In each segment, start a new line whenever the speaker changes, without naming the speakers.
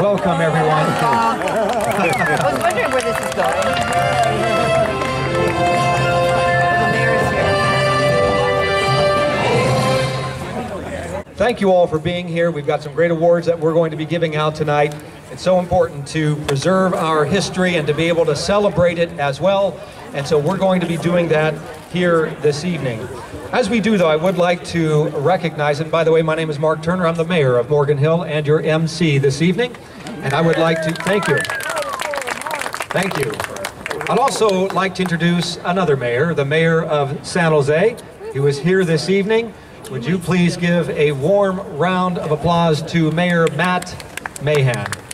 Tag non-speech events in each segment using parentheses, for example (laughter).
Welcome, everyone.
I was wondering where this is going. The mayor is here.
Thank you all for being here. We've got some great awards that we're going to be giving out tonight. It's so important to preserve our history and to be able to celebrate it as well. And so we're going to be doing that here this evening. As we do, though, I would like to recognize, and by the way, my name is Mark Turner. I'm the mayor of Morgan Hill and your MC this evening. And I would like to thank you. Thank you. I'd also like to introduce another mayor, the mayor of San Jose, who is here this evening. Would you please give a warm round of applause to Mayor Matt Mahan?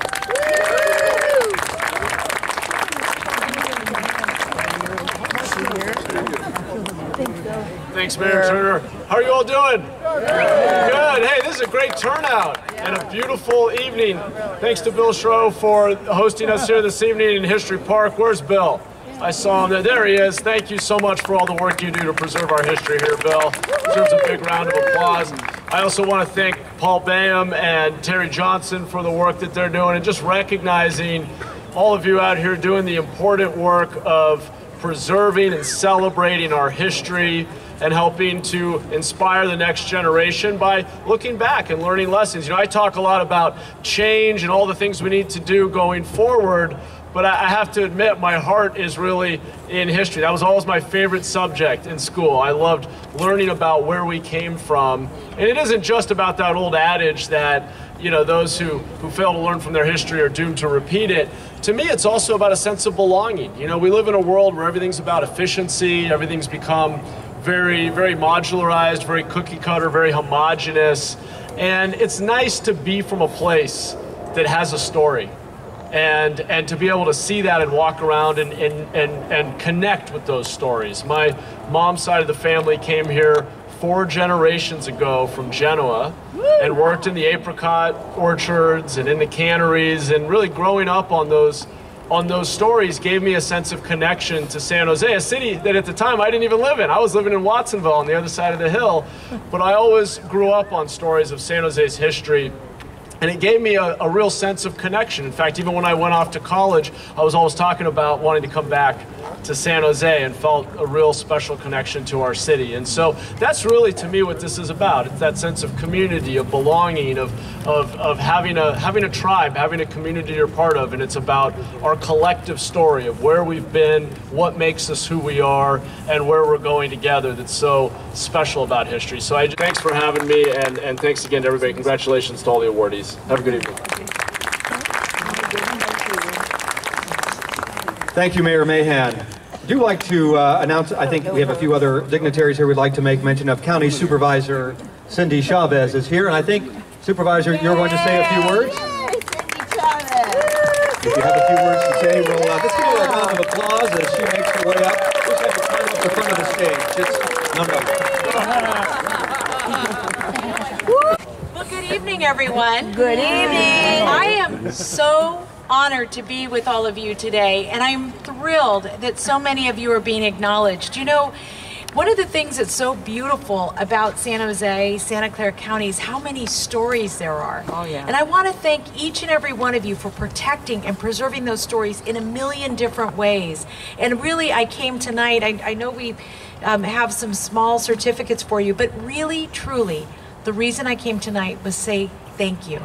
Thanks, Mayor Turner. How are you all doing? Good. Hey, this is a great turnout and a beautiful evening. Thanks to Bill Schroh for hosting us here this evening in History Park. Where's Bill? I saw him there. There he is. Thank you so much for all the work you do to preserve our history here, Bill. Deserves a big round of applause. I also want to thank Paul Bayham and Terry Johnson for the work that they're doing and just recognizing all of you out here doing the important work of preserving and celebrating our history and helping to inspire the next generation by looking back and learning lessons. You know, I talk a lot about change and all the things we need to do going forward, but I have to admit my heart is really in history. That was always my favorite subject in school. I loved learning about where we came from. And it isn't just about that old adage that, you know, those who, who fail to learn from their history are doomed to repeat it. To me, it's also about a sense of belonging. You know, we live in a world where everything's about efficiency, everything's become very, very modularized, very cookie cutter, very homogenous. And it's nice to be from a place that has a story. And, and to be able to see that and walk around and, and, and, and connect with those stories. My mom's side of the family came here four generations ago from Genoa and worked in the apricot orchards and in the canneries and really growing up on those on those stories gave me a sense of connection to San Jose, a city that at the time I didn't even live in. I was living in Watsonville on the other side of the hill, but I always grew up on stories of San Jose's history. And it gave me a, a real sense of connection. In fact, even when I went off to college, I was always talking about wanting to come back to San Jose and felt a real special connection to our city. And so that's really to me what this is about. It's that sense of community, of belonging, of, of, of having, a, having a tribe, having a community you're part of. And it's about our collective story of where we've been, what makes us who we are, and where we're going together that's so special about history. So I, thanks for having me, and, and thanks again to everybody. Congratulations to all the awardees. Have a good evening.
Thank you, Mayor Mahan. I do like to uh, announce, I think we have a few other dignitaries here we'd like to make mention of. County Supervisor Cindy Chavez is here, and I think, Supervisor, you're going to say a few words? If you have a few words to say, we'll uh, just give her a round of applause as she makes her way up. Just have to climb up the front of the stage. It's, no, no.
Well, good evening, everyone.
Good evening.
I am so honored to be with all of you today, and I'm thrilled that so many of you are being acknowledged. You know, one of the things that's so beautiful about San Jose, Santa Clara County is how many stories there are.
Oh, yeah.
And I want to thank each and every one of you for protecting and preserving those stories in a million different ways. And really, I came tonight, I, I know we um, have some small certificates for you, but really, truly, the reason I came tonight was say thank you.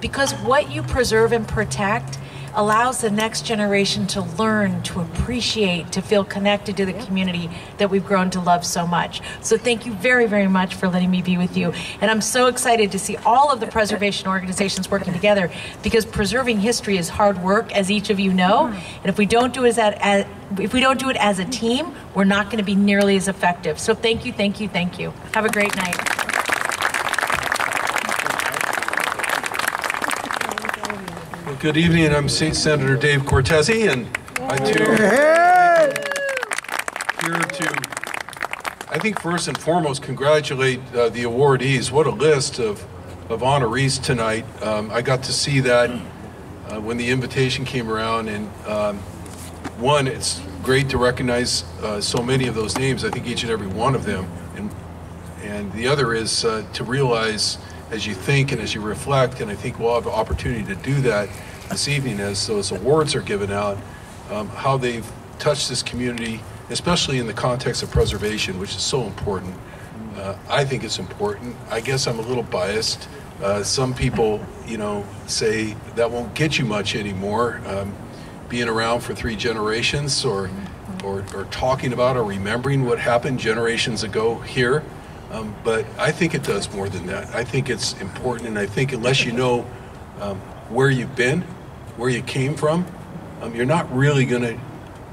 Because what you preserve and protect allows the next generation to learn, to appreciate, to feel connected to the community that we've grown to love so much. So thank you very, very much for letting me be with you. And I'm so excited to see all of the preservation organizations working together because preserving history is hard work, as each of you know. And if we don't do it as, as if we don't do it as a team, we're not going to be nearly as effective. So thank you, thank you, thank you. Have a great night.
Good evening. I'm State Senator Dave Cortese, and I too here to, I think first and foremost, congratulate uh, the awardees. What a list of, of honorees tonight. Um, I got to see that uh, when the invitation came around, and um, one, it's great to recognize uh, so many of those names. I think each and every one of them, and and the other is uh, to realize as you think and as you reflect, and I think we'll have an opportunity to do that this evening as those awards are given out, um, how they've touched this community, especially in the context of preservation, which is so important. Uh, I think it's important. I guess I'm a little biased. Uh, some people, you know, say that won't get you much anymore. Um, being around for three generations, or, or, or talking about or remembering what happened generations ago here. Um, but I think it does more than that. I think it's important, and I think unless you know um, where you've been, where you came from, um, you're not really going to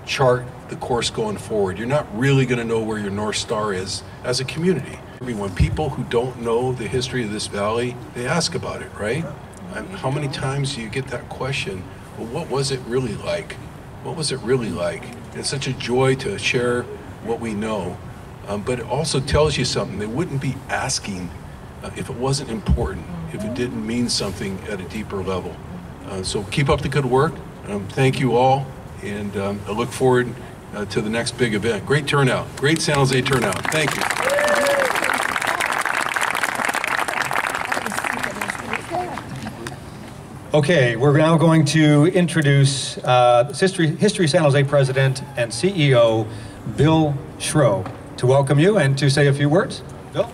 chart the course going forward. You're not really going to know where your North Star is as a community. I mean, when people who don't know the history of this valley, they ask about it, right? And how many times do you get that question? Well, what was it really like? What was it really like? It's such a joy to share what we know, um, but it also tells you something. They wouldn't be asking uh, if it wasn't important, if it didn't mean something at a deeper level. Uh, so keep up the good work. Um, thank you all, and um, I look forward uh, to the next big event. Great turnout. Great San Jose turnout. Thank you.
Okay, we're now going to introduce uh, History, History San Jose President and CEO Bill Schroh to welcome you and to say a few words. Bill?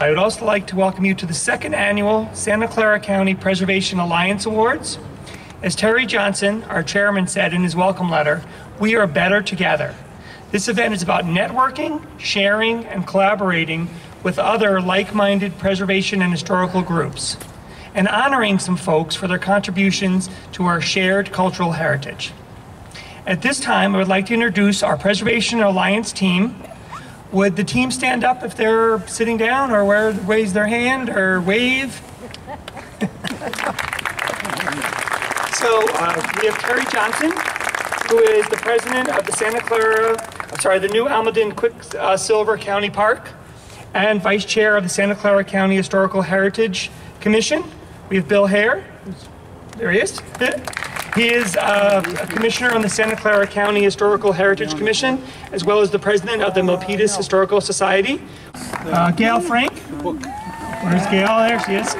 I would also like to welcome you to the second annual Santa Clara County Preservation Alliance Awards. As Terry Johnson, our chairman, said in his welcome letter, we are better together. This event is about networking, sharing, and collaborating with other like minded preservation and historical groups, and honoring some folks for their contributions to our shared cultural heritage. At this time, I would like to introduce our Preservation Alliance team. Would the team stand up if they're sitting down, or where, raise their hand, or wave? (laughs) so uh, we have Terry Johnson, who is the president of the Santa Clara, I'm sorry, the New Almaden Quicksilver County Park and Vice Chair of the Santa Clara County Historical Heritage Commission. We have Bill Hare. There he is. He is uh, a commissioner on the Santa Clara County Historical Heritage Commission, as well as the president of the Milpitas Historical Society. Uh, Gail Frank. Where's Gail? There she is.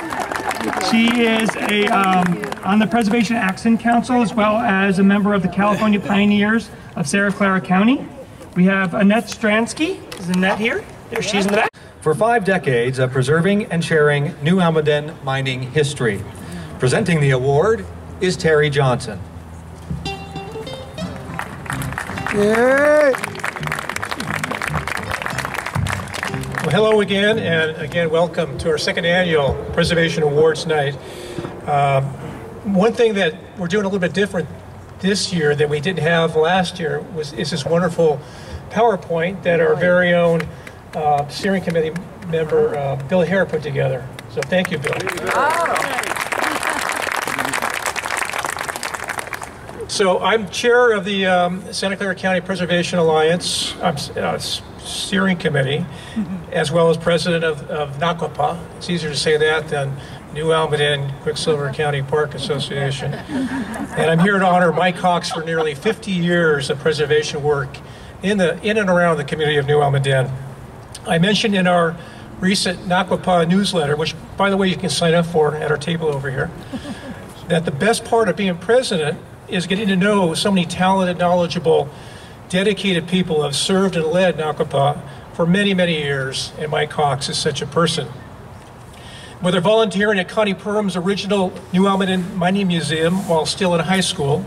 She is a um, on the Preservation Action Council, as well as a member of the California Pioneers of Santa Clara County. We have Annette Stransky. Is Annette here? There she's in the back.
For five decades of preserving and sharing New Almaden mining history. Presenting the award is Terry Johnson.
Well, hello again, and again, welcome to our second annual Preservation Awards Night. Um, one thing that we're doing a little bit different this year that we didn't have last year was is this wonderful PowerPoint that our very own uh, steering committee member uh, Bill Hare put together. So thank you, Bill. So I'm chair of the um, Santa Clara County Preservation Alliance uh, steering committee, as well as president of, of NACWAPA. It's easier to say that than New Almaden Quicksilver County Park Association. And I'm here to honor Mike Cox for nearly 50 years of preservation work in the in and around the community of New Almaden. I mentioned in our recent NACWAPA newsletter, which by the way you can sign up for at our table over here, that the best part of being president is getting to know so many talented, knowledgeable, dedicated people who have served and led NACWAPA for many, many years, and Mike Cox is such a person. Whether volunteering at Connie Perham's original New Almaden Mining Museum while still in high school,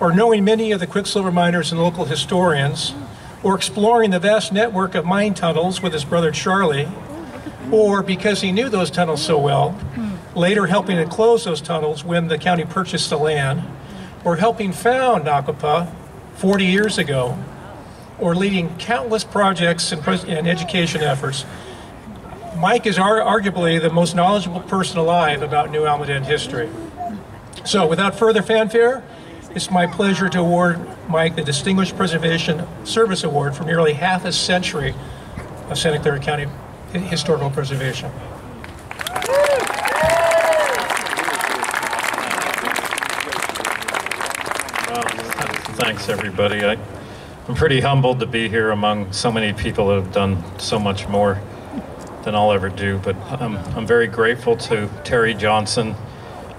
or knowing many of the Quicksilver miners and local historians, or exploring the vast network of mine tunnels with his brother Charlie, or because he knew those tunnels so well, later helping to close those tunnels when the county purchased the land, or helping found NACWAPA 40 years ago, or leading countless projects and, and education efforts. Mike is ar- arguably the most knowledgeable person alive about New Almaden history. So, without further fanfare, it's my pleasure to award Mike the Distinguished Preservation Service Award for nearly half a century of Santa Clara County historical preservation.
Thanks, everybody. I, I'm pretty humbled to be here among so many people that have done so much more than I'll ever do. But I'm, I'm very grateful to Terry Johnson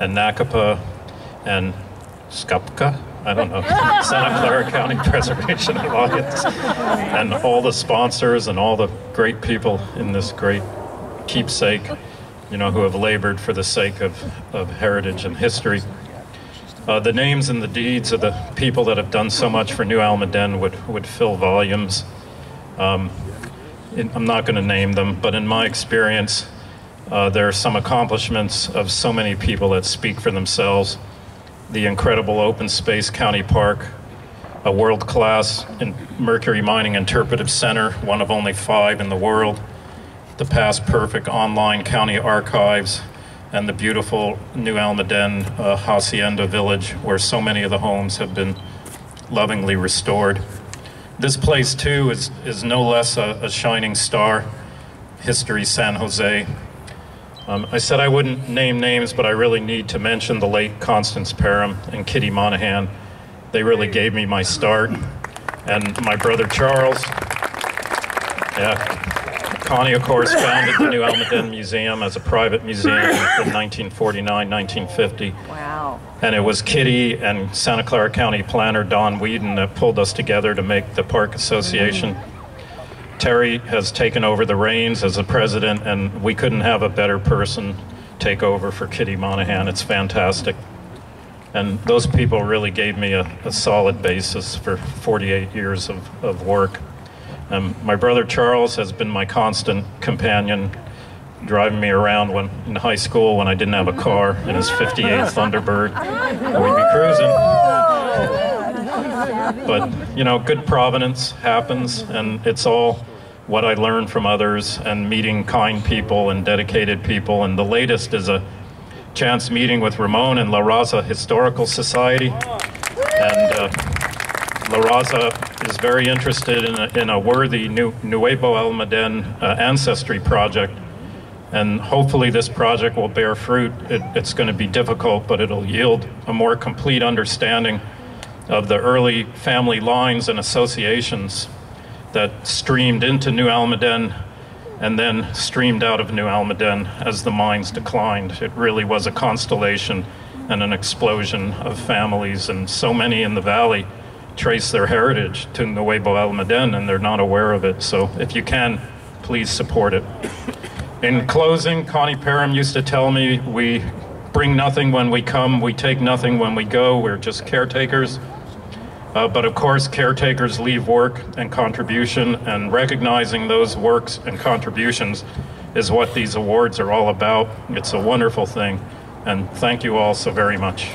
and Nakapa and Skupka. I don't know, (laughs) Santa Clara County Preservation Alliance, and all the sponsors and all the great people in this great keepsake, you know, who have labored for the sake of, of heritage and history. Uh, the names and the deeds of the people that have done so much for New Almaden would, would fill volumes. Um, in, I'm not going to name them, but in my experience, uh, there are some accomplishments of so many people that speak for themselves. The incredible open space county park, a world class Mercury Mining Interpretive Center, one of only five in the world, the past perfect online county archives, and the beautiful New Almaden uh, Hacienda Village, where so many of the homes have been lovingly restored. This place, too, is, is no less a, a shining star, History San Jose. Um, I said I wouldn't name names, but I really need to mention the late Constance Perham and Kitty Monahan. They really gave me my start. And my brother Charles, yeah, Connie, of course, founded the New Almaden Museum as a private museum in 1949, 1950.
Wow.
And it was Kitty and Santa Clara County planner Don Whedon that pulled us together to make the Park Association. Terry has taken over the reins as the president, and we couldn't have a better person take over for Kitty Monahan. It's fantastic. And those people really gave me a, a solid basis for 48 years of, of work. Um, my brother Charles has been my constant companion, driving me around when in high school when I didn't have a car in his 58 (laughs) Thunderbird. We'd be cruising. But, you know, good providence happens, and it's all what I learned from others and meeting kind people and dedicated people. And the latest is a chance meeting with Ramon and La Raza Historical Society. And uh, La Raza is very interested in a, in a worthy new Nuevo Almaden uh, ancestry project. And hopefully this project will bear fruit. It, it's going to be difficult, but it'll yield a more complete understanding of the early family lines and associations that streamed into New Almaden and then streamed out of New Almaden as the mines declined. It really was a constellation and an explosion of families, and so many in the valley trace their heritage to Nuevo Almaden and they're not aware of it. So if you can, please support it. In closing, Connie Perham used to tell me, we bring nothing when we come, we take nothing when we go, we're just caretakers. Uh, but of course, caretakers leave work and contribution, and recognizing those works and contributions is what these awards are all about. It's a wonderful thing, and thank you all so very much.